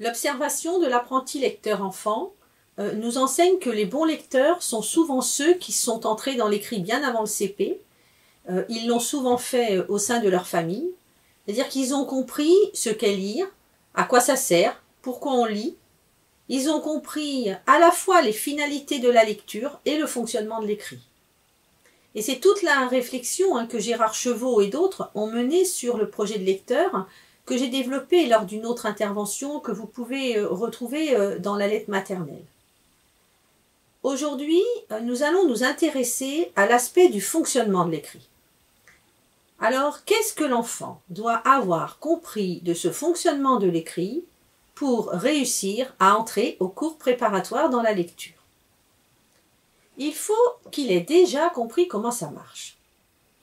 L'observation de l'apprenti lecteur enfant euh, nous enseigne que les bons lecteurs sont souvent ceux qui sont entrés dans l'écrit bien avant le CP. Euh, ils l'ont souvent fait euh, au sein de leur famille. C'est-à-dire qu'ils ont compris ce qu'est lire, à quoi ça sert, pourquoi on lit. Ils ont compris à la fois les finalités de la lecture et le fonctionnement de l'écrit. Et c'est toute la réflexion hein, que Gérard Chevaux et d'autres ont menée sur le projet de lecteur que j'ai développé lors d'une autre intervention que vous pouvez euh, retrouver euh, dans la lettre maternelle. Aujourd'hui, euh, nous allons nous intéresser à l'aspect du fonctionnement de l'écrit. Alors, qu'est-ce que l'enfant doit avoir compris de ce fonctionnement de l'écrit pour réussir à entrer au cours préparatoire dans la lecture? Il faut qu'il ait déjà compris comment ça marche.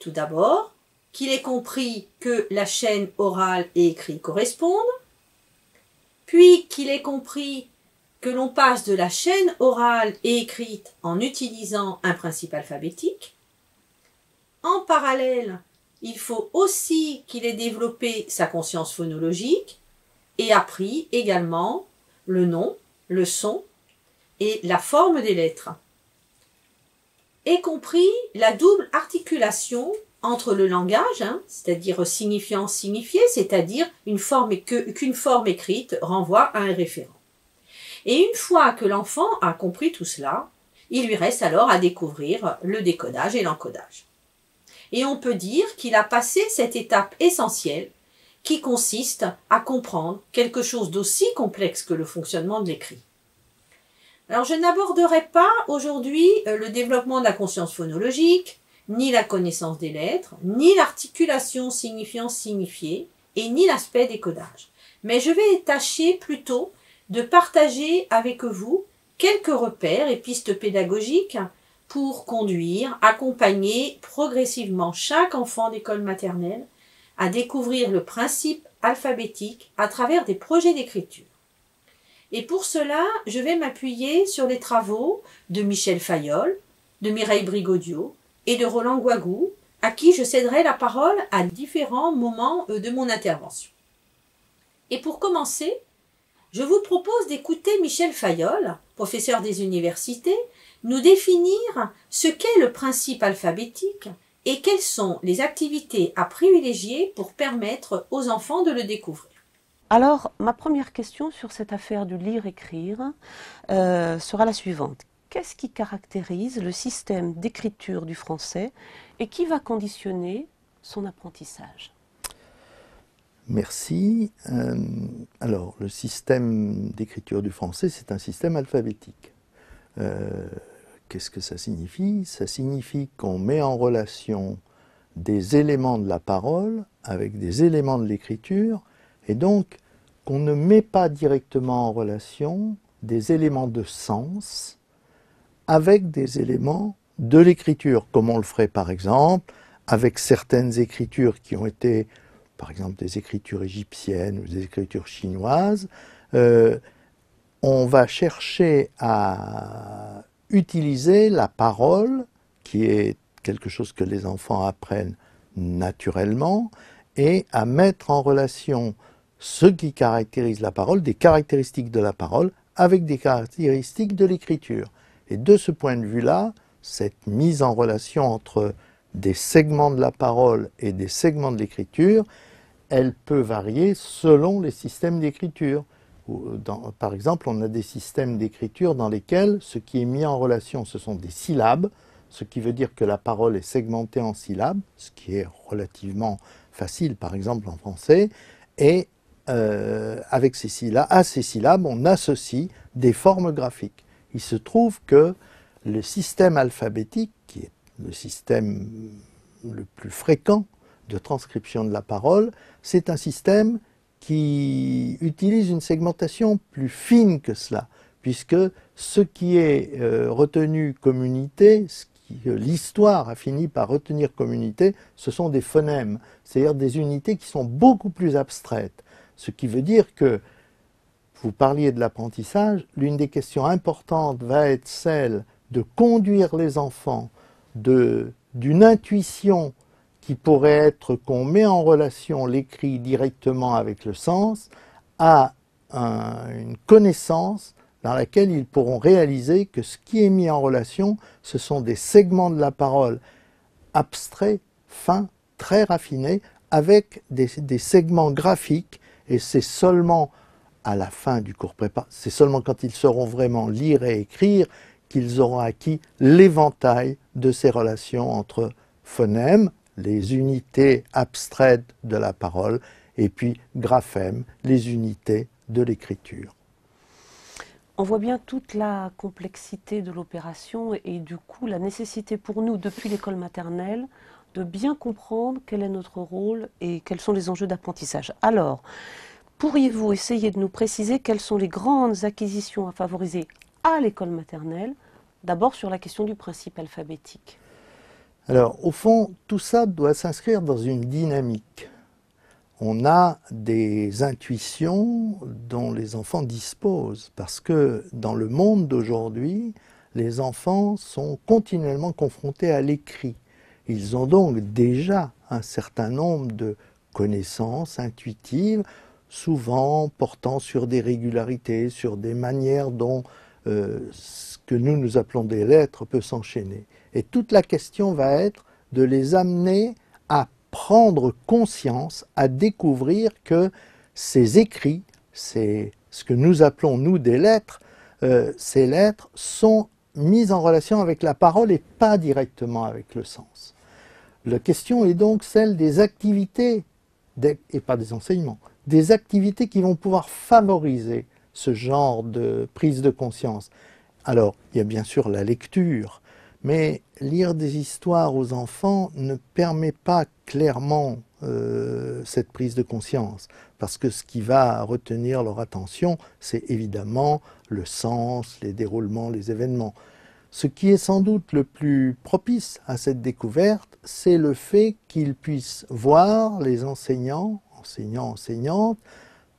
Tout d'abord, qu'il ait compris que la chaîne orale et écrit correspondent, puis qu'il ait compris que l'on passe de la chaîne orale et écrite en utilisant un principe alphabétique. En parallèle, il faut aussi qu'il ait développé sa conscience phonologique et appris également le nom, le son et la forme des lettres y compris la double articulation entre le langage, hein, c'est-à-dire signifiant signifié, c'est-à-dire une forme qu'une forme écrite renvoie à un référent. Et une fois que l'enfant a compris tout cela, il lui reste alors à découvrir le décodage et l'encodage. Et on peut dire qu'il a passé cette étape essentielle qui consiste à comprendre quelque chose d'aussi complexe que le fonctionnement de l'écrit. Alors je n'aborderai pas aujourd'hui euh, le développement de la conscience phonologique, ni la connaissance des lettres, ni l'articulation signifiant signifié, et ni l'aspect des codages. Mais je vais tâcher plutôt de partager avec vous quelques repères et pistes pédagogiques pour conduire, accompagner progressivement chaque enfant d'école maternelle à découvrir le principe alphabétique à travers des projets d'écriture. Et pour cela, je vais m'appuyer sur les travaux de Michel Fayol, de Mireille Brigaudio et de Roland Guagou, à qui je céderai la parole à différents moments euh, de mon intervention. Et pour commencer, je vous propose d'écouter Michel Fayol, professeur des universités, nous définir ce qu'est le principe alphabétique et quelles sont les activités à privilégier pour permettre aux enfants de le découvrir. Alors, ma première question sur cette affaire du lire-écrire euh, sera la suivante. Qu'est-ce qui caractérise le système d'écriture du français et qui va conditionner son apprentissage? Merci. Euh, alors, le système d'écriture du français, c'est un système alphabétique. Euh, qu'est-ce que ça signifie? Ça signifie qu'on met en relation des éléments de la parole avec des éléments de l'écriture et donc qu'on ne met pas directement en relation des éléments de sens avec des éléments de l'écriture, comme on le ferait par exemple avec certaines écritures qui ont été, par exemple, des écritures égyptiennes ou des écritures chinoises. Euh, on va chercher à utiliser la parole, qui est quelque chose que les enfants apprennent naturellement, et à mettre en relation ce qui caractérise la parole, des caractéristiques de la parole, avec des caractéristiques de l'écriture. Et de ce point de vue-là, cette mise en relation entre des segments de la parole et des segments de l'écriture, elle peut varier selon les systèmes d'écriture. Par exemple, on a des systèmes d'écriture dans lesquels ce qui est mis en relation, ce sont des syllabes, ce qui veut dire que la parole est segmentée en syllabes, ce qui est relativement facile, par exemple en français, et euh, avec ces syllabes, à ces syllabes, on associe des formes graphiques. Il se trouve que le système alphabétique, qui est le système le plus fréquent de transcription de la parole, c'est un système qui utilise une segmentation plus fine que cela, puisque ce qui est euh, retenu comme unité, ce que l'histoire a fini par retenir comme unité, ce sont des phonèmes, c'est-à-dire des unités qui sont beaucoup plus abstraites. Ce qui veut dire que, vous parliez de l'apprentissage, l'une des questions importantes va être celle de conduire les enfants d'une intuition qui pourrait être qu'on met en relation l'écrit directement avec le sens, à une connaissance dans laquelle ils pourront réaliser que ce qui est mis en relation, ce sont des segments de la parole abstraits, fins, très raffinés, avec des, segments graphiques, et c'est seulement à la fin du cours prépa, c'est seulement quand ils sauront vraiment lire et écrire qu'ils auront acquis l'éventail de ces relations entre phonèmes, les unités abstraites de la parole, et puis graphèmes, les unités de l'écriture. On voit bien toute la complexité de l'opération et, du coup la nécessité pour nous, depuis l'école maternelle, de bien comprendre quel est notre rôle et quels sont les enjeux d'apprentissage. Alors, pourriez-vous essayer de nous préciser quelles sont les grandes acquisitions à favoriser à l'école maternelle, d'abord sur la question du principe alphabétique. Alors, au fond, tout ça doit s'inscrire dans une dynamique. On a des intuitions dont les enfants disposent, parce que dans le monde d'aujourd'hui, les enfants sont continuellement confrontés à l'écrit. Ils ont donc déjà un certain nombre de connaissances intuitives, souvent portant sur des régularités, sur des manières dont euh, ce que nous nous appelons des lettres peut s'enchaîner. Et toute la question va être de les amener à prendre conscience, à découvrir que ces écrits, c'est ce que nous appelons nous des lettres, euh, ces lettres sont mises en relation avec la parole et pas directement avec le sens. La question est donc celle des activités, et pas des enseignements, des activités qui vont pouvoir favoriser ce genre de prise de conscience. Alors, il y a bien sûr la lecture, mais lire des histoires aux enfants ne permet pas clairement euh, cette prise de conscience, parce que ce qui va retenir leur attention, c'est évidemment le sens, les déroulements, les événements. Ce qui est sans doute le plus propice à cette découverte, c'est le fait qu'ils puissent voir les enseignants, enseignants, enseignantes,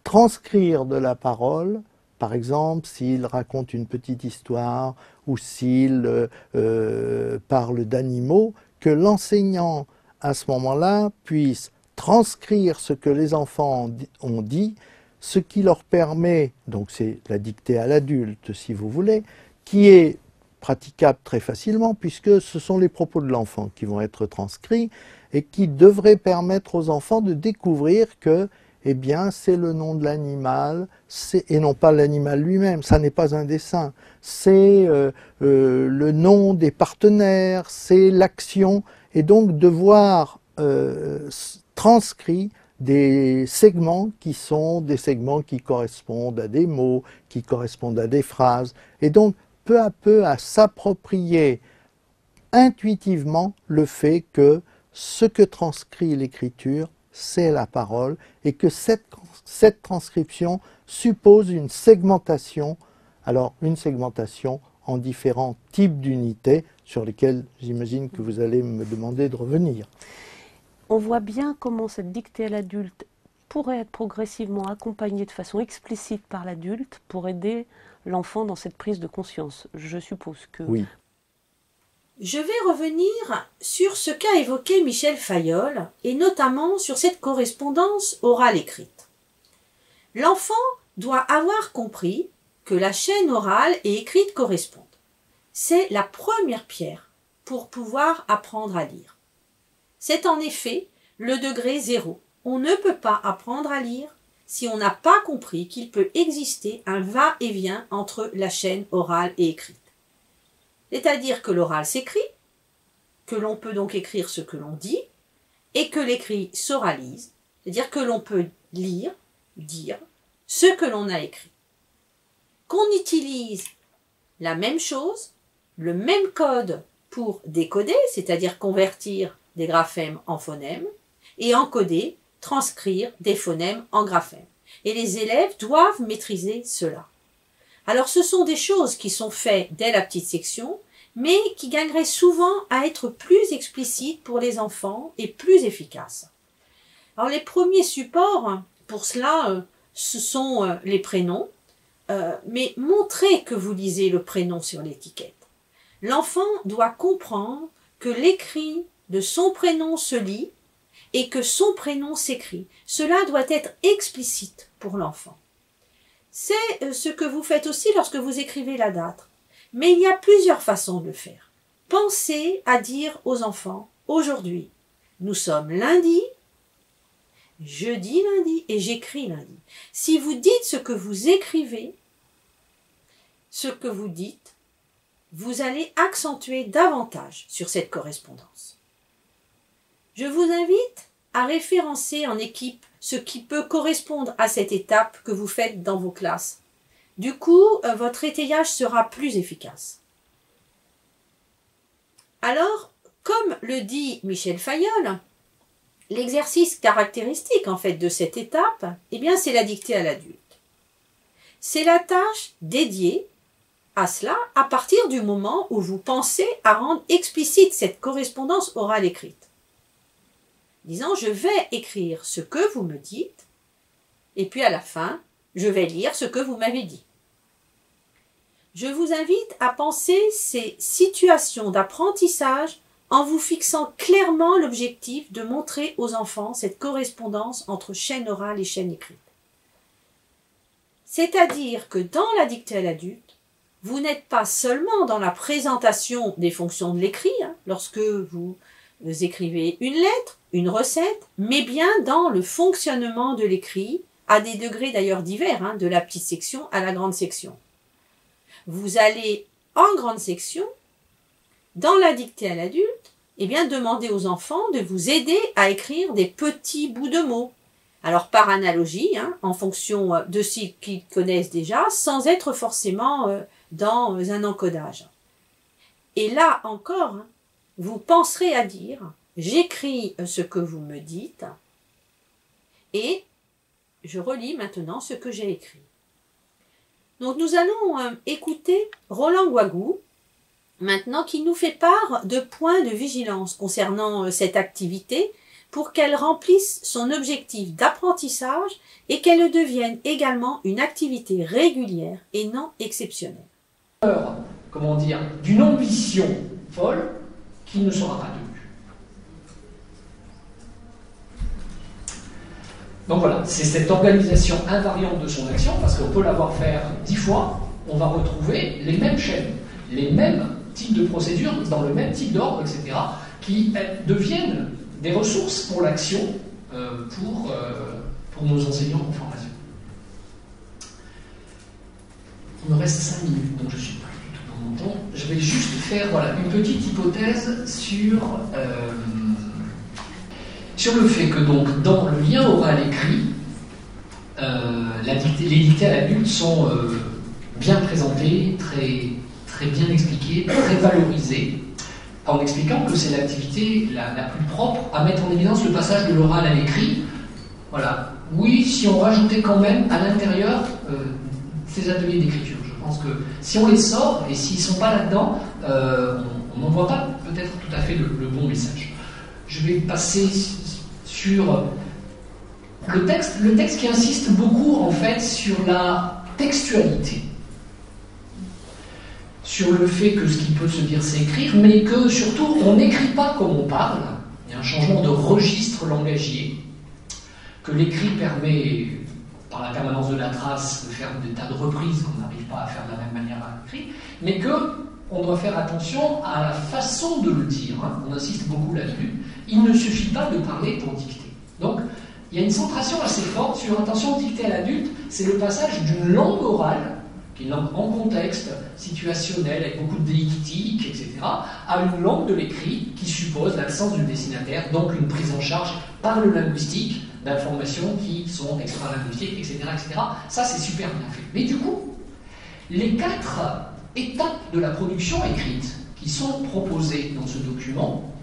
transcrire de la parole par exemple, s'il raconte une petite histoire ou s'il euh, euh, parle d'animaux, que l'enseignant, à ce moment-là, puisse transcrire ce que les enfants ont dit, ce qui leur permet, donc c'est la dictée à l'adulte si vous voulez, qui est praticable très facilement puisque ce sont les propos de l'enfant qui vont être transcrits et qui devraient permettre aux enfants de découvrir que eh bien, c'est le nom de l'animal, et non pas l'animal lui-même, ça n'est pas un dessin, c'est euh, euh, le nom des partenaires, c'est l'action, et donc de voir euh, transcrit des segments qui sont des segments qui correspondent à des mots, qui correspondent à des phrases, et donc peu à peu à s'approprier intuitivement le fait que ce que transcrit l'écriture c'est la parole, et que cette, cette transcription suppose une segmentation, alors une segmentation en différents types d'unités sur lesquelles j'imagine que vous allez me demander de revenir. On voit bien comment cette dictée à l'adulte pourrait être progressivement accompagnée de façon explicite par l'adulte pour aider l'enfant dans cette prise de conscience. Je suppose que oui. Je vais revenir sur ce qu'a évoqué Michel Fayol, et notamment sur cette correspondance orale écrite. L'enfant doit avoir compris que la chaîne orale et écrite correspondent. C'est la première pierre pour pouvoir apprendre à lire. C'est en effet le degré zéro. On ne peut pas apprendre à lire si on n'a pas compris qu'il peut exister un va-et-vient entre la chaîne orale et écrite. C'est-à-dire que l'oral s'écrit, que l'on peut donc écrire ce que l'on dit, et que l'écrit s'oralise, c'est-à-dire que l'on peut lire, dire ce que l'on a écrit. Qu'on utilise la même chose, le même code pour décoder, c'est-à-dire convertir des graphèmes en phonèmes, et encoder, transcrire des phonèmes en graphèmes. Et les élèves doivent maîtriser cela. Alors ce sont des choses qui sont faites dès la petite section, mais qui gagneraient souvent à être plus explicites pour les enfants et plus efficaces. Alors les premiers supports pour cela, euh, ce sont euh, les prénoms, euh, mais montrez que vous lisez le prénom sur l'étiquette. L'enfant doit comprendre que l'écrit de son prénom se lit et que son prénom s'écrit. Cela doit être explicite pour l'enfant. C'est euh, ce que vous faites aussi lorsque vous écrivez la date. Mais il y a plusieurs façons de le faire. Pensez à dire aux enfants, aujourd'hui, nous sommes lundi, je dis lundi et j'écris lundi. Si vous dites ce que vous écrivez, ce que vous dites, vous allez accentuer davantage sur cette correspondance. Je vous invite à référencer en équipe ce qui peut correspondre à cette étape que vous faites dans vos classes. Du coup, euh, votre étayage sera plus efficace. Alors, comme le dit Michel Fayol, l'exercice caractéristique en fait de cette étape, eh bien, c'est la dictée à l'adulte. C'est la tâche dédiée à cela à partir du moment où vous pensez à rendre explicite cette correspondance orale écrite. Disant je vais écrire ce que vous me dites et puis à la fin, je vais lire ce que vous m'avez dit. Je vous invite à penser ces situations d'apprentissage en vous fixant clairement l'objectif de montrer aux enfants cette correspondance entre chaîne orale et chaîne écrite. C'est-à-dire que dans la dictée à l'adulte, vous n'êtes pas seulement dans la présentation des fonctions de l'écrit, hein, lorsque vous écrivez une lettre, une recette, mais bien dans le fonctionnement de l'écrit, à des degrés d'ailleurs divers, hein, de la petite section à la grande section. Vous allez en grande section dans la dictée à l'adulte, eh bien, demandez aux enfants de vous aider à écrire des petits bouts de mots. Alors, par analogie, hein, en fonction euh, de ce qu'ils connaissent déjà, sans être forcément euh, dans euh, un encodage. Et là encore, hein, vous penserez à dire, j'écris ce que vous me dites, et je relis maintenant ce que j'ai écrit. Donc nous allons écouter Roland Guagou, maintenant qui nous fait part de points de vigilance concernant euh, cette activité pour qu'elle remplisse son objectif d'apprentissage et qu'elle devienne également une activité régulière et non exceptionnelle. Comment dire D'une ambition folle qui ne sera pas tenue. Donc voilà, c'est cette organisation invariante de son action, parce qu'on peut l'avoir faire dix fois, on va retrouver les mêmes chaînes, les mêmes type de procédures, dans le même type d'ordre, etc., qui deviennent des ressources pour l'action euh, pour, euh, pour nos enseignants en formation. Il me reste 5 minutes, donc je suis pas Je vais juste faire voilà, une petite hypothèse sur, euh, sur le fait que donc, dans le lien oral écrit, la les dictées à l'adulte sont bien présentées, très très bien expliqué, très valorisé, en expliquant que c'est l'activité la, plus propre à mettre en évidence le passage de l'oral à l'écrit. Voilà. Oui, si on rajoutait quand même à l'intérieur euh, ces ateliers d'écriture. Pense que si on les sort et s'ils ne sont pas là-dedans, euh, on n'envoie pas peut-être tout à fait le, bon message. Je vais passer sur le texte, le texte qui insiste beaucoup en fait sur la textualité sur le fait que ce qui peut se dire c'est écrire, mais que surtout on n'écrit pas comme on parle. Il y a un changement de registre langagier, que l'écrit permet, par la permanence de la trace, de faire des tas de reprises qu'on n'arrive pas à faire de la même manière à l'écrit, mais que on doit faire attention à la façon de le dire. On insiste beaucoup là-dessus. Il ne suffit pas de parler pour dicter. Donc, il y a une centration assez forte sur attention dicter à l'adulte, c'est le passage d'une langue orale une langue en contexte, situationnelle, avec beaucoup de déictique, etc., à une langue de l'écrit qui suppose l'absence du destinataire, donc une prise en charge par le linguistique d'informations qui sont extra-linguistiques, etc., etc. Ça, c'est super bien fait. Mais du coup, les quatre étapes de la production écrite qui sont proposées dans ce document,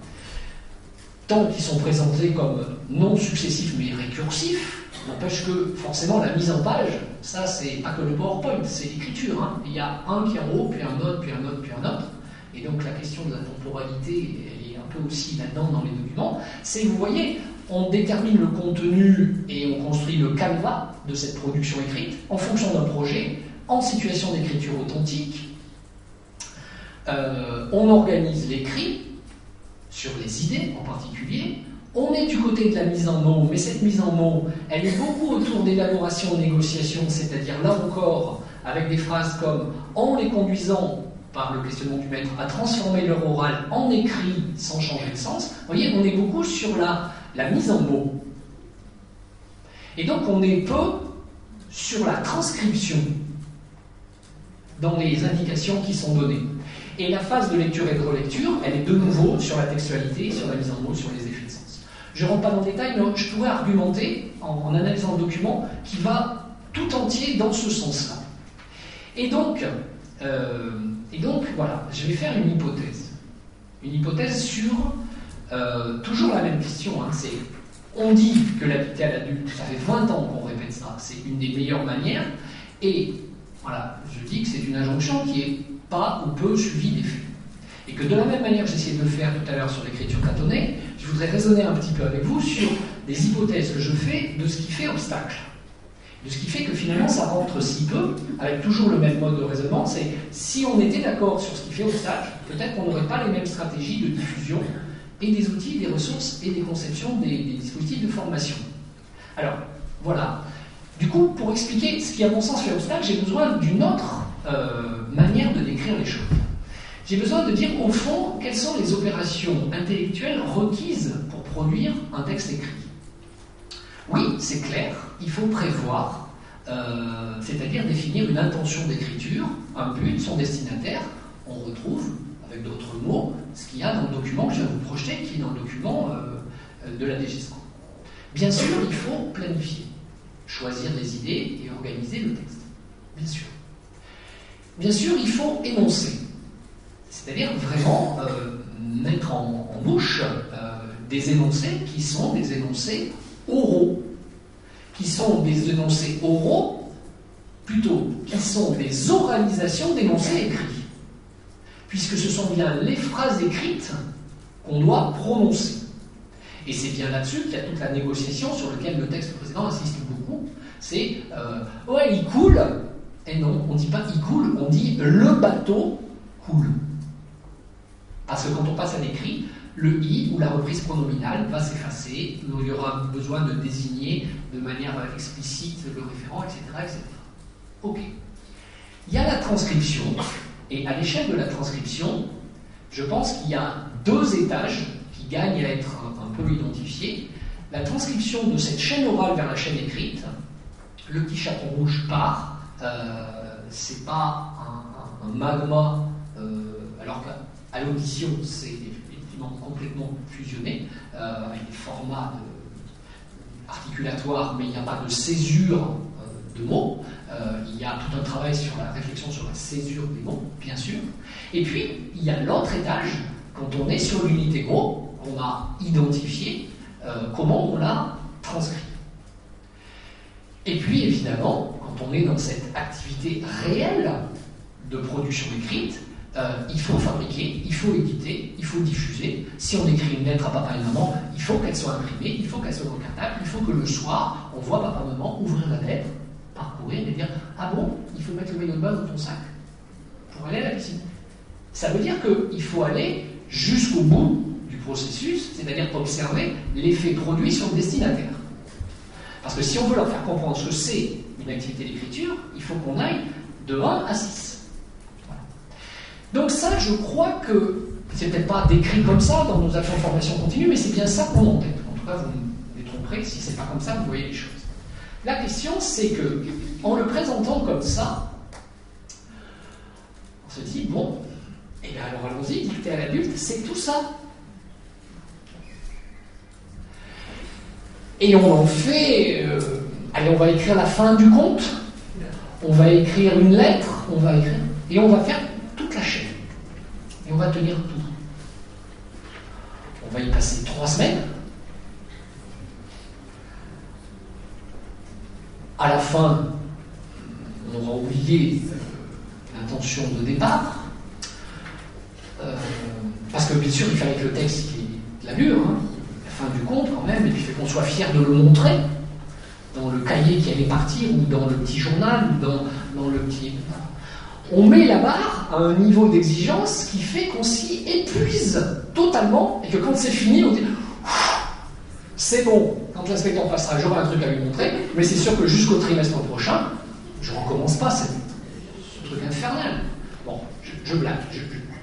tant qu'ils sont présentés comme non successifs mais récursifs, N'empêche que forcément la mise en page, ça c'est pas que le PowerPoint, c'est l'écriture. Hein. Il y a un qui en haut, puis un autre, puis un autre, puis un autre. Et donc la question de la temporalité, est un peu aussi là-dedans dans les documents. C'est, vous voyez, on détermine le contenu et on construit le canevas de cette production écrite en fonction d'un projet, en situation d'écriture authentique. Euh, on organise l'écrit sur les idées en particulier, On est du côté de la mise en mots, mais cette mise en mots, elle est beaucoup autour d'élaboration, négociation, c'est-à-dire là encore, avec des phrases comme en les conduisant par le questionnement du maître à transformer leur oral en écrit sans changer de sens. Vous voyez, on est beaucoup sur la, mise en mots. Et donc on est peu sur la transcription dans les indications qui sont données. Et la phase de lecture et de relecture, elle est de nouveau sur la textualité, sur la mise en mots, sur les effets de sens. Je ne rentre pas dans le détail, mais je pourrais argumenter, en, analysant le document, qui va tout entier dans ce sens-là. Et donc, euh, et donc, voilà, je vais faire une hypothèse. Une hypothèse sur euh, toujours la même question. Hein, c'est on dit que l'habiter à l'adulte, ça fait 20 ans qu'on répète ça, c'est une des meilleures manières. Et voilà, je dis que c'est une injonction qui est pas ou peu suivie des faits. Et que de la même manière que j'essayais de le faire tout à l'heure sur l'écriture tâtonnée, je voudrais raisonner un petit peu avec vous sur des hypothèses que je fais de ce qui fait obstacle. Ce qui fait que finalement ça rentre si peu, avec toujours le même mode de raisonnement, c'est si on était d'accord sur ce qui fait obstacle, peut-être qu'on n'aurait pas les mêmes stratégies de diffusion et des outils, des ressources et des conceptions des, dispositifs de formation. Alors, voilà. Du coup, pour expliquer ce qui, à mon sens, fait obstacle, j'ai besoin d'une autre euh, manière de décrire les choses. J'ai besoin de dire, au fond, quelles sont les opérations intellectuelles requises pour produire un texte écrit. Oui, c'est clair, il faut prévoir, euh, c'est-à-dire définir une intention d'écriture, un but, son destinataire. On retrouve avec d'autres mots, ce qu'il y a dans le document que je vais vous projeter, qui est dans le document euh, de la DGESCO. Bien sûr, il faut planifier, choisir des idées et organiser le texte. Bien sûr. Bien sûr, il faut énoncer, c'est-à-dire vraiment euh, mettre en, bouche des énoncés qui sont des énoncés oraux, qui sont des énoncés oraux, plutôt, qui sont des oralisations d'énoncés écrits puisque ce sont bien les phrases écrites qu'on doit prononcer. Et c'est bien là-dessus qu'il y a toute la négociation sur laquelle le texte précédent insiste beaucoup. C'est euh, ouais, il coule. Et non, on ne dit pas il coule, on dit le bateau coule. Parce que quand on passe à l'écrit, le i ou la reprise pronominale va s'effacer, il y aura besoin de désigner de manière explicite le référent, etc. etc. Ok. Il y a la transcription, et à l'échelle de la transcription, je pense qu'il y a deux étages qui gagnent à être un, peu identifiés. La transcription de cette chaîne orale vers la chaîne écrite, le petit chaperon rouge part, euh, c'est pas un, magma, euh, alors qu'à l'audition, c'est complètement fusionné, euh, avec des formats articulatoires, mais il n'y a pas de césure euh, de mots. Euh, il y a tout un travail sur la réflexion sur la césure des mots, bien sûr. Et puis, il y a l'autre étage, quand on est sur l'unité gros, qu'on a identifié, comment on l'a transcrit. Et puis, évidemment, quand on est dans cette activité réelle de production écrite, euh, il faut fabriquer, il faut éditer, il faut diffuser. Si on écrit une lettre à papa et maman, il faut qu'elle soit imprimée, il faut qu'elle soit cartable, il faut que le soir, on voit papa et maman ouvrir la lettre, parcourir et dire Ah bon, il faut mettre le maillot de bain dans ton sac pour aller à la piscine. Ça veut dire qu'il faut aller jusqu'au bout du processus, c'est-à-dire observer l'effet produit sur le destinataire. Parce que si on veut leur faire comprendre ce que c'est une activité d'écriture, il faut qu'on aille de 1 à 6. Donc ça, je crois que c'est peut-être pas décrit comme ça dans nos actions de formation continue, mais c'est bien ça qu'on en tête. En tout cas, vous me détromperez si c'est pas comme ça, vous voyez les choses. La question, c'est que, en le présentant comme ça, on se dit, bon, et eh bien alors allons-y, dicter à l'adulte, c'est tout ça. Et on en fait, euh, allez, on va écrire la fin du conte, on va écrire une lettre, on va écrire, et on va faire toute la chaîne. Et on va tenir tout. On va y passer trois semaines, à la fin, on aura oublié l'intention de départ, euh, parce que bien sûr, il fallait que le texte de l'allure, hein, la fin du compte quand même, et puis qu'on soit fier de le montrer dans le cahier qui allait partir, ou dans le petit journal, ou dans, le petit. On met la barre à un niveau d'exigence qui fait qu'on s'y épuise totalement, et que quand c'est fini, on dit c'est bon, quand l'inspecteur passera, j'aurai un truc à lui montrer, mais c'est sûr que jusqu'au trimestre prochain, je recommence pas cette, ce truc infernal. Bon, je, blague,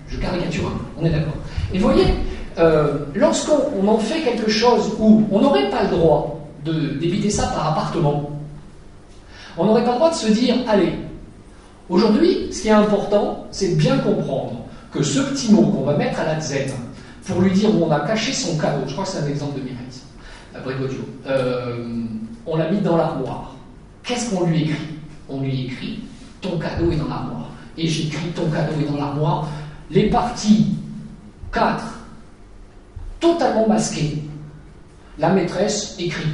je, caricature, on est d'accord. Et vous voyez, euh, lorsqu'on en fait quelque chose où on n'aurait pas le droit d'éviter ça par appartement, on n'aurait pas le droit de se dire, allez, aujourd'hui, ce qui est important, c'est de bien comprendre que ce petit mot qu'on va mettre à la Z pour lui dire où on a caché son cadeau, je crois que c'est un exemple de Mireille, euh, on l'a mis dans l'armoire. Qu'est-ce qu'on lui écrit? On lui écrit ton cadeau est dans l'armoire. Et j'écris ton cadeau est dans l'armoire. Les parties 4, totalement masquées, la maîtresse écrit.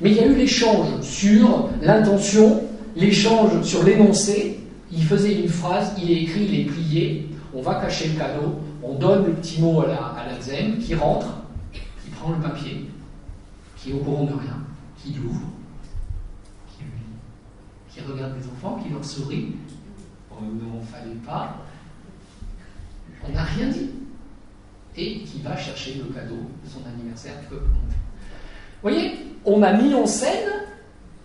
Mais il y a eu l'échange sur l'intention, l'échange sur l'énoncé. Il faisait une phrase, il est écrit, il est plié. On va cacher le cadeau, on donne le petit mot à la, à qui rentre, qui prend le papier, qui est au courant de rien, qui l'ouvre, qui qui regarde les enfants, qui leur sourit. Oh non, fallait pas. On n'a rien dit. Et qui va chercher le cadeau de son anniversaire Vous voyez, on a mis en scène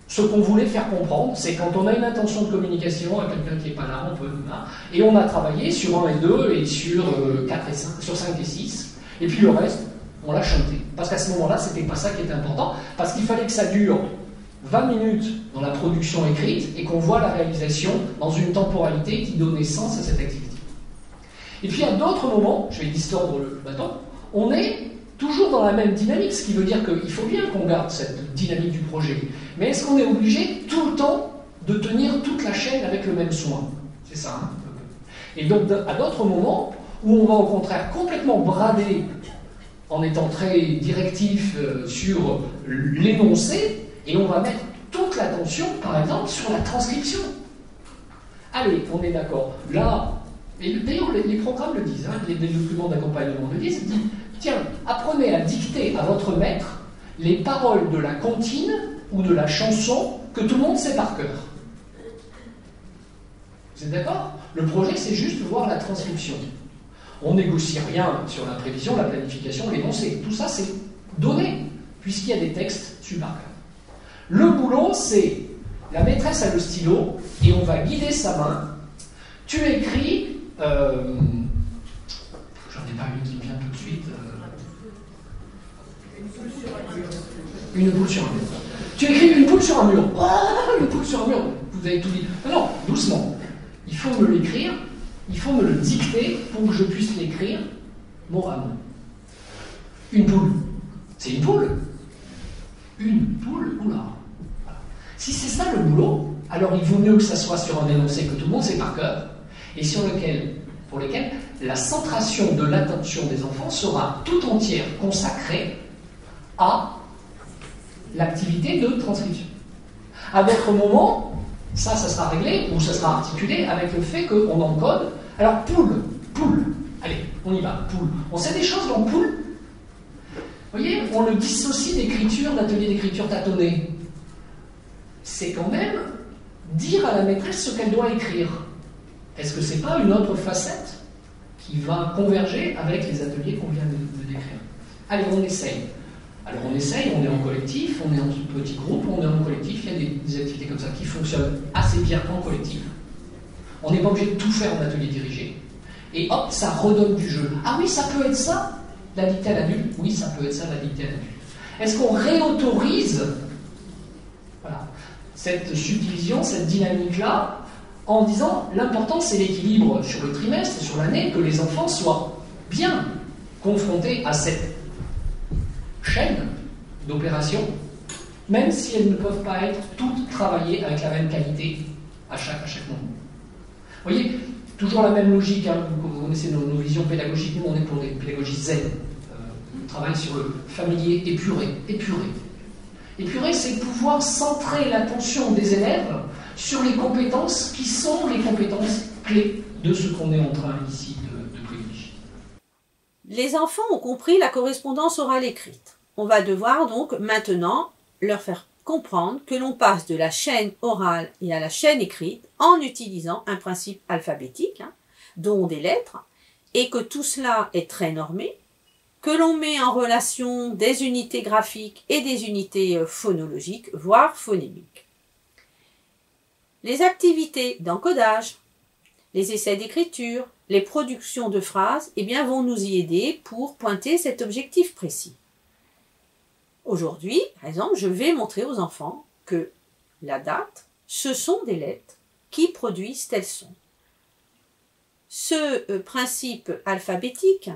ce qu'on voulait faire comprendre, c'est quand on a une intention de communication à quelqu'un qui n'est pas là, on peut. Hein, et on a travaillé sur 1 et 2 et sur, 4 euh, et 5, sur 5 et 6. Et puis le reste, on l'a chanté. Parce qu'à ce moment-là, c'était pas ça qui était important, parce qu'il fallait que ça dure 20 minutes dans la production écrite et qu'on voit la réalisation dans une temporalité qui donnait sens à cette activité. Et puis à d'autres moments, je vais distordre le bâton, on est toujours dans la même dynamique, ce qui veut dire qu'il faut bien qu'on garde cette dynamique du projet. Mais est-ce qu'on est obligé tout le temps de tenir toute la chaîne avec le même soin? C'est ça. Hein et donc à d'autres moments, où on va au contraire complètement brader en étant très directif euh, sur l'énoncé, et on va mettre toute l'attention, par exemple, sur la transcription. Allez, on est d'accord. Là, d'ailleurs, les, programmes le disent, hein, les, documents d'accompagnement le disent, tiens, apprenez à dicter à votre maître les paroles de la comptine ou de la chanson que tout le monde sait par cœur. Vous êtes d'accord? Le projet, c'est juste voir la transcription. On négocie rien sur la prévision, la planification, l'énoncé. Tout ça, c'est donné, puisqu'il y a des textes super Le boulot, c'est la maîtresse a le stylo et on va guider sa main. Tu écris. Euh, J'en ai pas une qui vient tout de suite. Euh, une boule sur un mur. Tu écris une boule sur un mur. Oh, une boule sur un mur. Vous avez tout dit. non, doucement. Il faut me l'écrire il faut me le dicter pour que je puisse l'écrire moralement. Une poule. C'est une poule. Une poule, oula. Si c'est ça le boulot, alors il vaut mieux que ça soit sur un énoncé que tout le monde sait par cœur, et sur lequel, pour lequel la centration de l'attention des enfants sera tout entière consacrée à l'activité de transcription. À d'autres moments, ça, ça sera réglé ou ça sera articulé avec le fait qu'on encode. Alors, poule, poule. Allez, on y va, poule. On sait des choses dans poule? Vous voyez, on le dissocie d'écriture, d'atelier d'écriture tâtonnée. C'est quand même dire à la maîtresse ce qu'elle doit écrire. Est-ce que c'est pas une autre facette qui va converger avec les ateliers qu'on vient de décrire? Allez, on essaye. Alors on essaye, on est en collectif, on est en petit groupe, on est en collectif, il y a des, activités comme ça qui fonctionnent assez bien en collectif. On n'est pas obligé de tout faire en atelier dirigé. Et hop, ça redonne du jeu. Ah oui, ça peut être ça, la dictée à l'adulte Oui, ça peut être ça, la dictée à l'adulte. Est-ce qu'on réautorise cette subdivision, cette dynamique-là, en disant l'important c'est l'équilibre sur le trimestre, sur l'année, que les enfants soient bien confrontés à cette chaîne d'opérations, même si elles ne peuvent pas être toutes travaillées avec la même qualité à chaque, à chaque moment. Vous voyez, toujours la même logique, hein, vous connaissez nos, visions pédagogiques, nous on est pour des pédagogies zen, euh, on travaille sur le familier épuré, épuré. Épuré, c'est pouvoir centrer l'attention des élèves sur les compétences qui sont les compétences clés de ce qu'on est en train ici de, de privilégier. Les enfants ont compris la correspondance orale écrite. On va devoir donc maintenant leur faire comprendre que l'on passe de la chaîne orale à la chaîne écrite en utilisant un principe alphabétique, hein, dont des lettres, et que tout cela est très normé, que l'on met en relation des unités graphiques et des unités euh, phonologiques, voire phonémiques. Les activités d'encodage, les essais d'écriture, les productions de phrases, eh bien, vont nous y aider pour pointer cet objectif précis. Aujourd'hui, par exemple, je vais montrer aux enfants que la date, ce sont des lettres qui produisent tel son. Ce euh, principe alphabétique,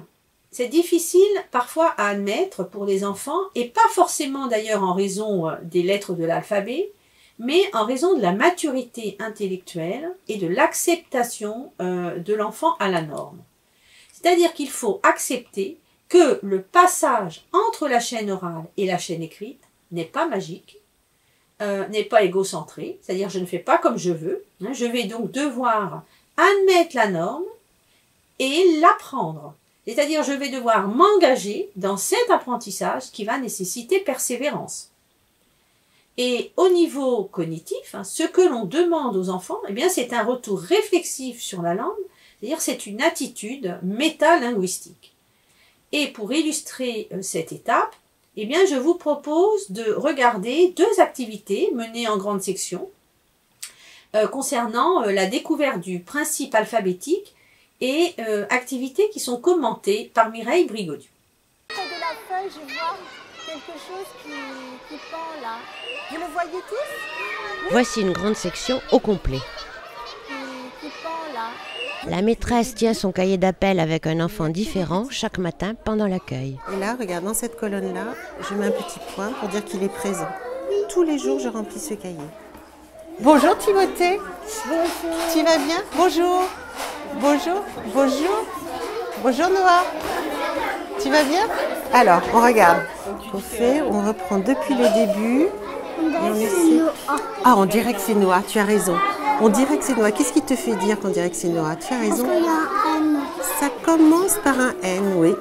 c'est difficile parfois à admettre pour les enfants, et pas forcément d'ailleurs en raison euh, des lettres de l'alphabet, mais en raison de la maturité intellectuelle et de l'acceptation euh, de l'enfant à la norme. C'est-à-dire qu'il faut accepter que le passage entre la chaîne orale et la chaîne écrite n'est pas magique, euh, n'est pas égocentré, c'est-à-dire je ne fais pas comme je veux, hein. je vais donc devoir admettre la norme et l'apprendre. C'est-à-dire je vais devoir m'engager dans cet apprentissage qui va nécessiter persévérance. Et au niveau cognitif, hein, ce que l'on demande aux enfants, eh bien, c'est un retour réflexif sur la langue, c'est-à-dire c'est une attitude métalinguistique. Et pour illustrer euh, cette étape, eh bien, je vous propose de regarder deux activités menées en grande section euh, concernant euh, la découverte du principe alphabétique et activités qui sont commentées par Mireille Brigodieu. de la feuille, je vois quelque chose qui, qui pend là. Vous le voyez tous? Voici une grande section au complet. qui, qui pend là. La maîtresse tient son cahier d'appel avec un enfant différent chaque matin pendant l'accueil. Et là, regarde, dans cette colonne-là, je mets un petit point pour dire qu'il est présent. Tous les jours, je remplis ce cahier. Bonjour Timothée. Tu vas bien? Bonjour. Bonjour. Bonjour. Bonjour Noah. Tu vas bien? Alors, on regarde. On fait, on reprend depuis le début. Ah, on dirait que c'est Noah, tu as raison. On dirait que c'est Noah. Qu'est-ce qui te fait dire qu'on dirait que c'est Noah? Tu as raison. Ça commence par un N, oui.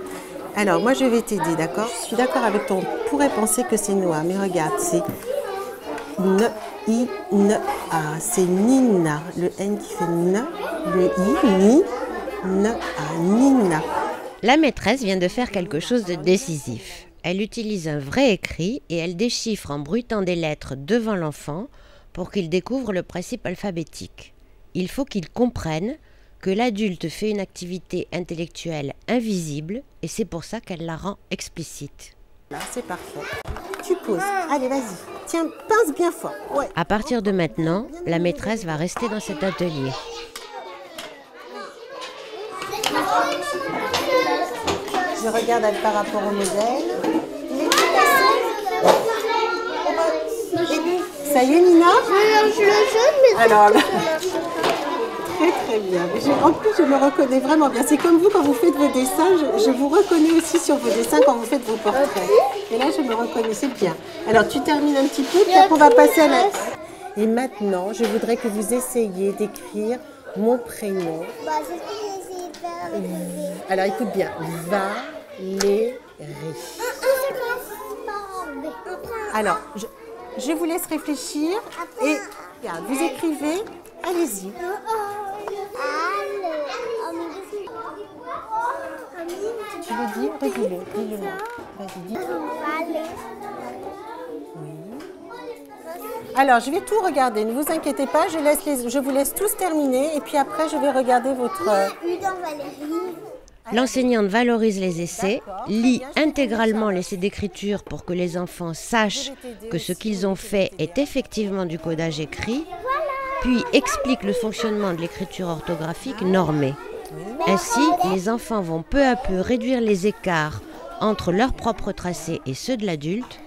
Alors, moi, je vais t'aider, d'accord? Je suis d'accord avec toi. On pourrait penser que c'est Noah, mais regarde, c'est N, I, N, A. C'est Nina. Le N qui fait N, le I, Ni, N, A. Nina. La maîtresse vient de faire quelque chose de décisif. Elle utilise un vrai écrit et elle déchiffre en bruitant des lettres devant l'enfant pour qu'il découvre le principe alphabétique. Il faut qu'il comprenne que l'adulte fait une activité intellectuelle invisible et c'est pour ça qu'elle la rend explicite. Là, c'est parfait. Tu poses. Allez, vas-y. Tiens, pince bien fort. Ouais. À partir de maintenant, la maîtresse va rester dans cet atelier. Je regarde avec- par rapport au modèle. Il est tout cassé. Ça y est, Nina? Alors là. Très très bien. En plus, je me reconnais vraiment bien. C'est comme vous quand vous faites vos dessins. Je, je vous reconnais aussi sur vos dessins quand vous faites vos portraits. Et là, je me reconnaissais bien. Alors, tu termines un petit peu, puis après, on va passer à la. Et maintenant, je voudrais que vous essayiez d'écrire mon prénom. Bah, Alors, écoute bien. Valérie. Alors, je, je vous laisse réfléchir et vous écrivez, allez-y. Tu le dis, dis-le moi. Vas-y. Alors, je vais tout regarder, ne vous inquiétez pas, je, laisse les- je vous laisse tous terminer et puis après, je vais regarder votre... L'enseignante valorise les essais, lit intégralement l'essai d'écriture pour que les enfants sachent que ce qu'ils ont fait est effectivement du codage écrit, puis explique le fonctionnement de l'écriture orthographique normée. Ainsi, les enfants vont peu à peu réduire les écarts entre leurs propres tracés et ceux de l'adulte.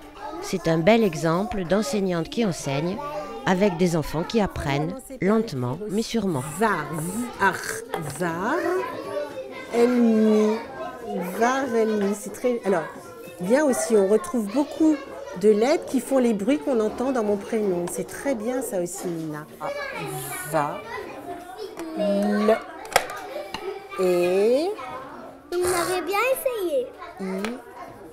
C'est un bel exemple d'enseignante qui enseigne avec des enfants qui apprennent lentement mais sûrement. Var, ar, var, elmi, var, elmi. C'est très. Alors, bien aussi, on retrouve beaucoup de lettres qui font les bruits qu'on entend dans mon prénom. C'est très bien ça aussi, Nina. Ah, Va, le, et, Il m'avait bien essayé.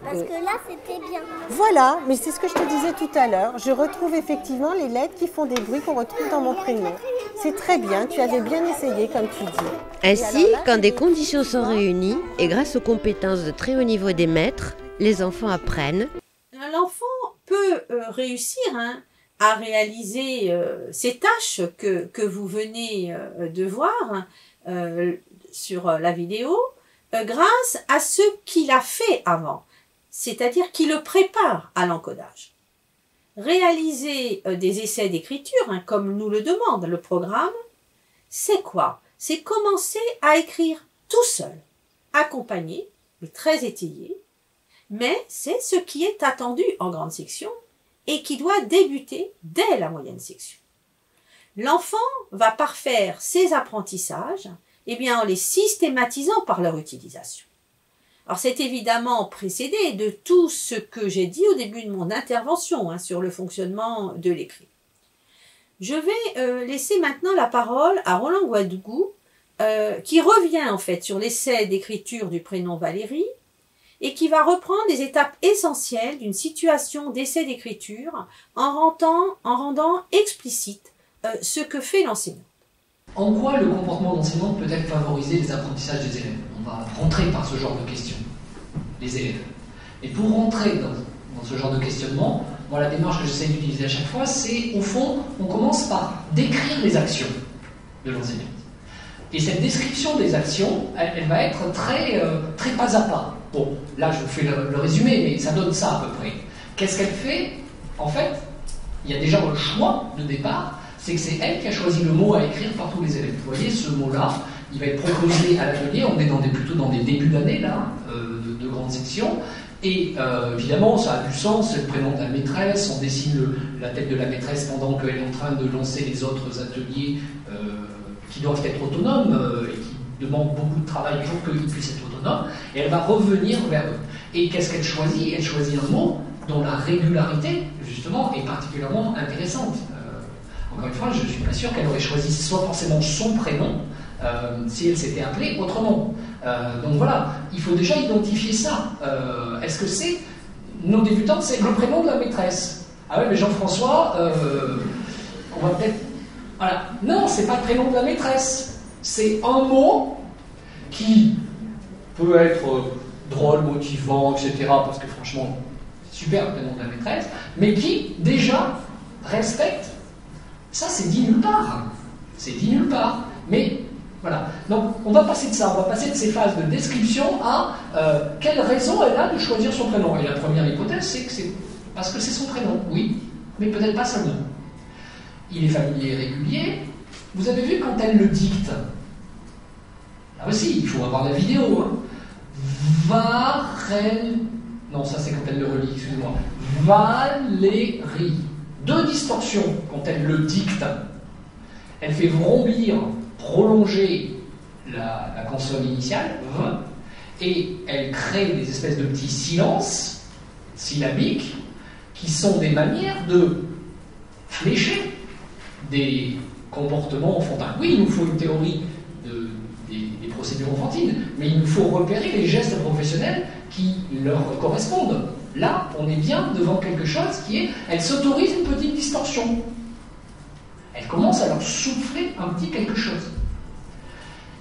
Parce que là, c'était bien. Voilà, mais c'est ce que je te disais tout à l'heure. Je retrouve effectivement les lettres qui font des bruits qu'on retrouve dans mon prénom. C'est très bien, tu avais bien essayé comme tu dis. Ainsi, quand des conditions sont réunies, et grâce aux compétences de très haut niveau des maîtres, les enfants apprennent. L'enfant peut euh, réussir hein, à réaliser euh, ces tâches que, que vous venez euh, de voir sur la vidéo grâce à ce qu'il a fait avant, c'est-à-dire qu'il le prépare à l'encodage. Réaliser des essais d'écriture, hein, comme nous le demande le programme, c'est quoi? C'est commencer à écrire tout seul, accompagné, mais très étayé, mais c'est ce qui est attendu en grande section et qui doit débuter dès la moyenne section. L'enfant va parfaire ses apprentissages eh bien, en les systématisant par leur utilisation. Alors c'est évidemment précédé de tout ce que j'ai dit au début de mon intervention hein, sur le fonctionnement de l'écrit. Je vais euh, laisser maintenant la parole à Roland Guadougou, euh, qui revient en fait sur l'essai d'écriture du prénom Valérie et qui va reprendre les étapes essentielles d'une situation d'essai d'écriture en rendant, en rendant explicite euh, ce que fait l'enseignant. En quoi le comportement d'enseignant peut-elle favoriser les apprentissages des élèves? On va rentrer par ce genre de questions, les élèves. Et pour rentrer dans, ce genre de questionnement, la démarche que j'essaie d'utiliser à chaque fois, c'est au fond, on commence par décrire les actions de l'enseignant. Et cette description des actions, elle, va être très, euh, très pas à pas. Bon, là, je vous fais le, résumé, mais ça donne ça à peu près. Qu'est-ce qu'elle fait? En fait, il y a déjà le choix de départ, c'est que c'est elle qui a choisi le mot à écrire par tous les élèves. Vous voyez, ce mot-là, il va être proposé à l'atelier, on est plutôt dans des débuts d'année, là, euh, de, de, grandes sections, et euh, évidemment, ça a du sens, c'est le prénom de la maîtresse, on dessine la tête de la maîtresse pendant qu'elle est en train de lancer les autres ateliers euh, qui doivent être autonomes et qui demandent beaucoup de travail pour qu'ils puissent être autonomes, et elle va revenir vers eux. Et qu'est-ce qu'elle choisit? Elle choisit un mot dont la régularité, justement, est particulièrement intéressante. Euh, encore une fois, je ne suis pas sûr qu'elle aurait choisi soit forcément son prénom, euh, si elle s'était appelée autrement. Euh, donc voilà, il faut déjà identifier ça. Est-ce que c'est nos débutants, c'est le prénom de la maîtresse? Ah ouais, mais Jean-François, on va peut-être. Voilà. Non, c'est pas le prénom de la maîtresse. C'est un mot qui peut être drôle, motivant, etc. Parce que franchement, super le prénom de la maîtresse, mais qui déjà respecte. Ça, c'est dit nulle part. C'est dit nulle part. Mais voilà. Donc, on va passer de ça, on va passer de ces phases de description à euh, quelle raison elle a de choisir son prénom. Et la première hypothèse, c'est que c'est parce que c'est son prénom, oui, mais peut-être pas seulement. Il est familier et régulier. Vous avez vu quand elle le dicte? Là aussi, il faut avoir la vidéo. Hein. Non, ça c'est quand elle le relit, excusez-moi. Valérie. Deux distorsions quand elle le dicte. Elle fait vrombir, prolonger la, la consonne initiale, et elle crée des espèces de petits silences syllabiques qui sont des manières de flécher des comportements enfantins. Oui, il nous faut une théorie procédure enfantine, mais il nous faut repérer les gestes professionnels qui leur correspondent. Là, on est bien devant quelque chose qui est, elle s'autorise une petite distorsion. Elle commence à leur souffler un petit quelque chose.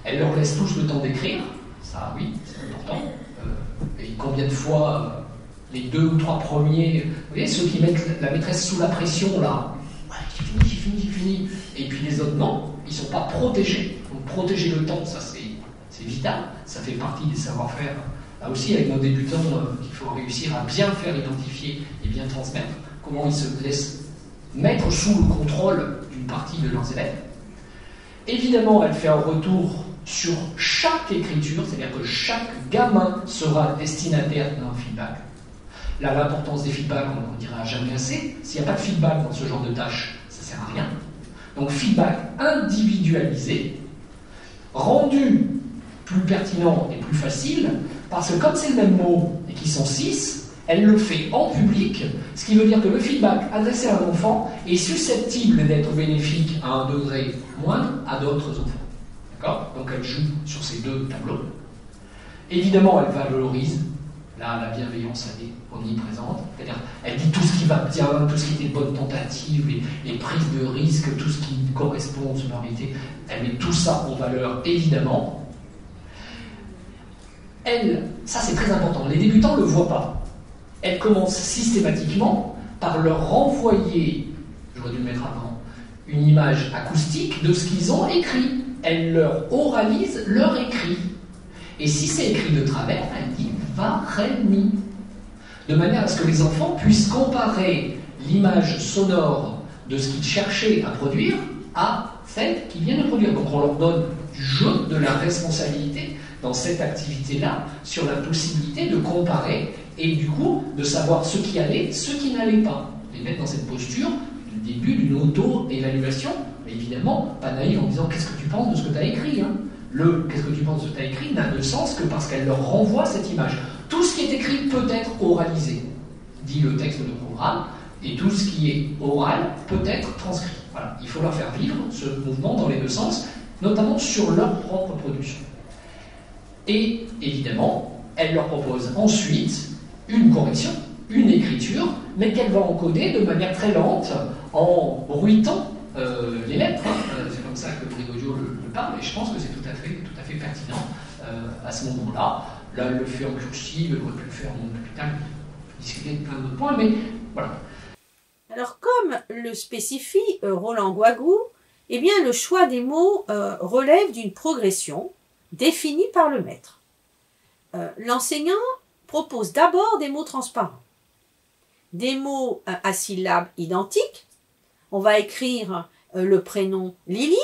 Elle leur laisse tous le temps d'écrire, ça oui, c'est important. Euh, et combien de fois euh, les deux ou trois premiers, vous voyez, ceux qui mettent la maîtresse sous la pression là, ouais, fini, j'ai fini, j'ai fini, et puis les autres non, ils ne sont pas protégés. Donc protéger le temps, ça c'est vital, ça fait partie des savoir-faire. Là aussi, avec nos débutants, euh, il faut réussir à bien faire identifier et bien transmettre comment ils se laissent mettre sous le contrôle partie de leurs élèves. Évidemment, elle fait un retour sur chaque écriture, c'est-à-dire que chaque gamin sera destinataire d'un feedback. Là, l'importance des feedbacks, on ne dira jamais assez. S'il n'y a pas de feedback dans ce genre de tâches, ça ne sert à rien. Donc, feedback individualisé, rendu plus pertinent et plus facile, parce que comme c'est le même mot et qu'ils sont six, elle le fait en public, ce qui veut dire que le feedback adressé à un enfant est susceptible d'être bénéfique à un degré moindre à d'autres enfants. D'accord? Donc elle joue sur ces deux tableaux. Évidemment, elle valorise Là, la bienveillance, elle est omniprésente. C'est-à-dire, elle dit tout ce qui va bien, tout ce qui est bonne tentative, les, les prises de risques, tout ce qui correspond aux sonorités. Elle met tout ça en valeur, évidemment. Elle, ça c'est très important, les débutants ne le voient pas. Elle commence systématiquement par leur renvoyer, j'aurais dû le mettre avant, une image acoustique de ce qu'ils ont écrit. Elle leur oralise leur écrit. Et si c'est écrit de travers, elle dit va, ré, mi. De manière à ce que les enfants puissent comparer l'image sonore de ce qu'ils cherchaient à produire à celle qu'ils viennent de produire. Donc on leur donne du jeu, de la responsabilité dans cette activité-là sur la possibilité de comparer et du coup de savoir ce qui allait, ce qui n'allait pas. Les mettre dans cette posture du début d'une auto-évaluation, évidemment pas naïve en disant qu'est-ce que tu penses de ce que tu as écrit. Hein? Le qu'est-ce que tu penses de ce que tu as écrit n'a de sens que parce qu'elle leur renvoie cette image. Tout ce qui est écrit peut être oralisé, dit le texte de programme, et tout ce qui est oral peut être transcrit. Voilà. Il faut leur faire vivre ce mouvement dans les deux sens, notamment sur leur propre production. Et évidemment, elle leur propose ensuite une correction, une écriture, mais qu'elle va encoder de manière très lente, en bruitant euh, les lettres. Hein. Euh, c'est comme ça que Brigodio le, le, parle, et je pense que c'est tout à fait, tout à fait pertinent euh, à ce moment-là. Là, elle le fait en cursive, elle aurait pu le faire en tard, discuter de plein d'autres points, mais voilà. Alors, comme le spécifie Roland Guagou, eh bien, le choix des mots relève d'une progression définie par le maître. L'enseignant propose d'abord des mots transparents, des mots à syllabes identiques. On va écrire le prénom Lily,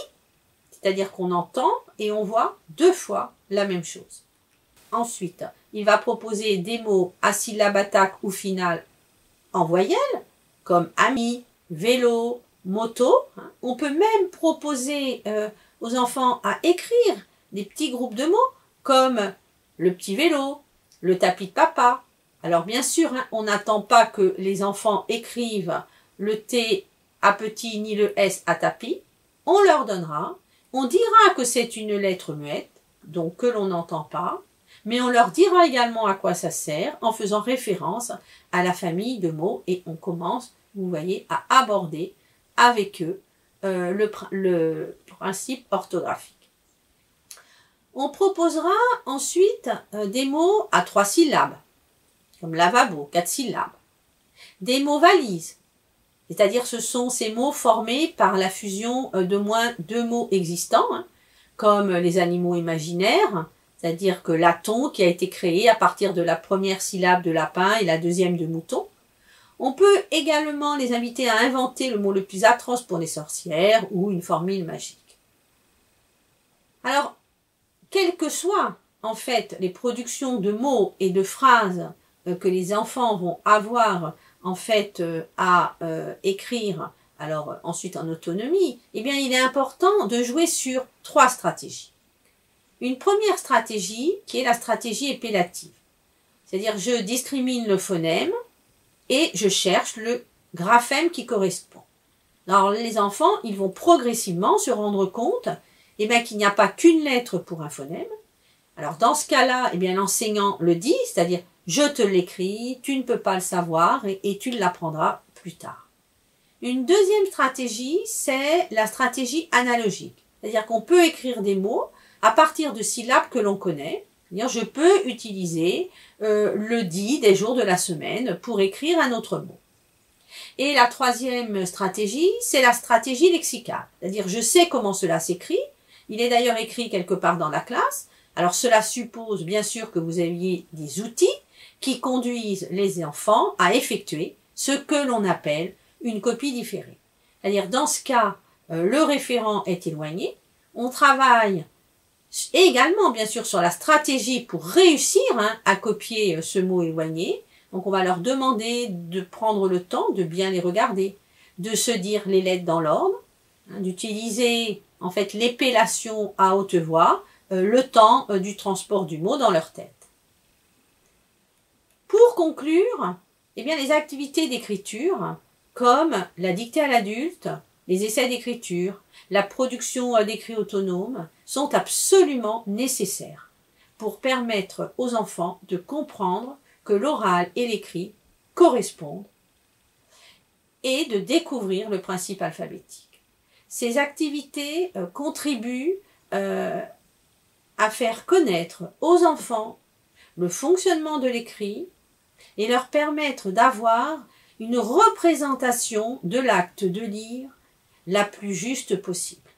c'est-à-dire qu'on entend et on voit deux fois la même chose. Ensuite, il va proposer des mots à syllabe attaque ou finale en voyelle, comme ami, vélo, moto. On peut même proposer aux enfants à écrire des petits groupes de mots, comme le petit vélo, le tapis de papa. Alors bien sûr, hein, on n'attend pas que les enfants écrivent le T à petit ni le S à tapis. On leur donnera, on dira que c'est une lettre muette, donc que l'on n'entend pas, mais on leur dira également à quoi ça sert en faisant référence à la famille de mots et on commence, vous voyez, à aborder avec eux euh, le, le principe orthographique. On proposera ensuite euh, des mots à trois syllabes, comme lavabo, quatre syllabes. Des mots valises, c'est-à-dire ce sont ces mots formés par la fusion euh, de moins deux mots existants, hein, comme les animaux imaginaires, c'est-à-dire que l'aton qui a été créé à partir de la première syllabe de lapin et la deuxième de mouton. On peut également les inviter à inventer le mot le plus atroce pour les sorcières ou une formule magique. Alors, quelles que soient en fait les productions de mots et de phrases euh, que les enfants vont avoir en fait euh, à euh, écrire, alors ensuite en autonomie, eh bien il est important de jouer sur trois stratégies. Une première stratégie qui est la stratégie épellative. C'est-à-dire je discrimine le phonème et je cherche le graphème qui correspond. Alors les enfants, ils vont progressivement se rendre compte eh bien qu'il n'y a pas qu'une lettre pour un phonème. Alors dans ce cas-là, eh bien l'enseignant le dit, c'est-à-dire je te l'écris, tu ne peux pas le savoir et, tu l'apprendras plus tard. Une deuxième stratégie, c'est la stratégie analogique. C'est-à-dire qu'on peut écrire des mots à partir de syllabes que l'on connaît. Je peux utiliser euh, le dit des jours de la semaine pour écrire un autre mot. Et la troisième stratégie, c'est la stratégie lexicale. C'est-à-dire je sais comment cela s'écrit, il est d'ailleurs écrit quelque part dans la classe. Alors cela suppose bien sûr que vous aviez des outils qui conduisent les enfants à effectuer ce que l'on appelle une copie différée. C'est-à-dire dans ce cas, euh, le référent est éloigné. On travaille également bien sûr sur la stratégie pour réussir hein, à copier euh, ce mot éloigné. Donc on va leur demander de prendre le temps de bien les regarder, de se dire les lettres dans l'ordre, hein, d'utiliser en fait l'épellation à haute voix, euh, le temps euh, du transport du mot dans leur tête. Pour conclure, eh bien les activités d'écriture, comme la dictée à l'adulte, les essais d'écriture, la production euh, d'écrits autonomes, sont absolument nécessaires pour permettre aux enfants de comprendre que l'oral et l'écrit correspondent et de découvrir le principe alphabétique. Ces activités euh, contribuent euh, à faire connaître aux enfants le fonctionnement de l'écrit et leur permettre d'avoir une représentation de l'acte de lire la plus juste possible.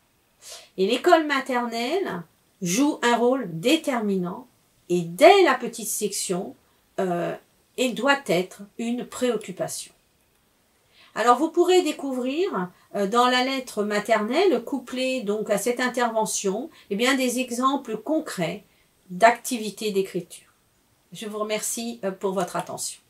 Et l'école maternelle joue un rôle déterminant et dès la petite section, euh, elle doit être une préoccupation. Alors vous pourrez découvrir euh, dans la lettre maternelle couplée donc à cette intervention eh bien des exemples concrets d'activités d'écriture. Je vous remercie euh, pour votre attention.